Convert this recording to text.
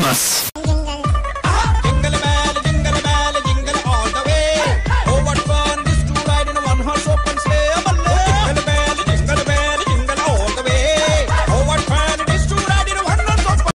Christmas.